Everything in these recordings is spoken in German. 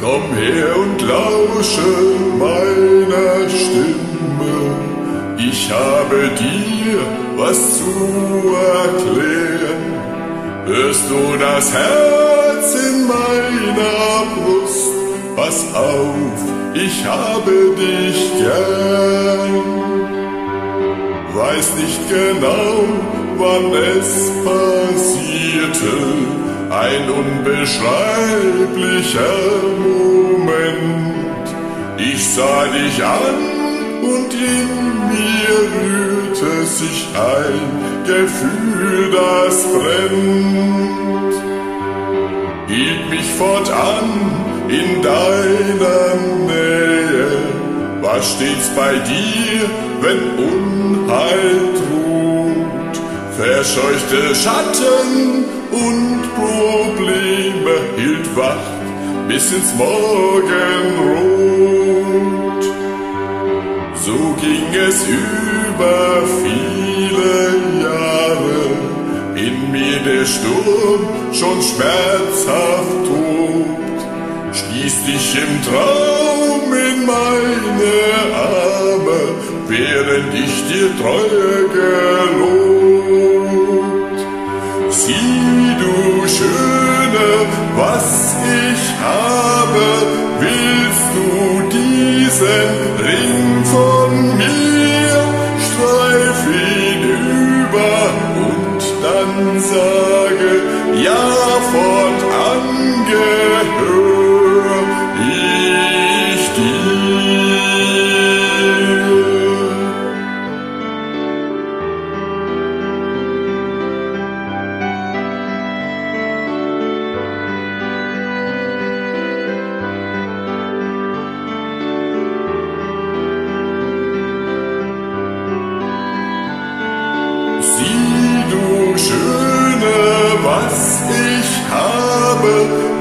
Komm her und lausche meiner Stimme. Ich habe dir was zu erklären. Hörst du das Herz in meiner Brust? Pass auf, ich habe dich gern. Weiß nicht genau, wann es passierte, ein unbeschreiblicher Moment. Ich sah dich an und in mir rührte sich ein Gefühl, das brennt. Hielt mich fortan in deiner Nähe, war stets bei dir, wenn Unheil droht, verscheuchte Schatten und Probleme hielt Wacht bis ins Morgenrot. So ging es über viele Jahre, in mir der Sturm schon schmerzhaft tobt, schließ dich im Traum in meine Arme, während ich dir Treue dann sage, ja fortan gehör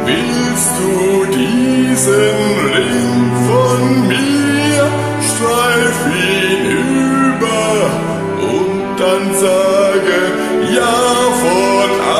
willst du diesen Ring von mir? Streif ihn über und dann sage ja fortan.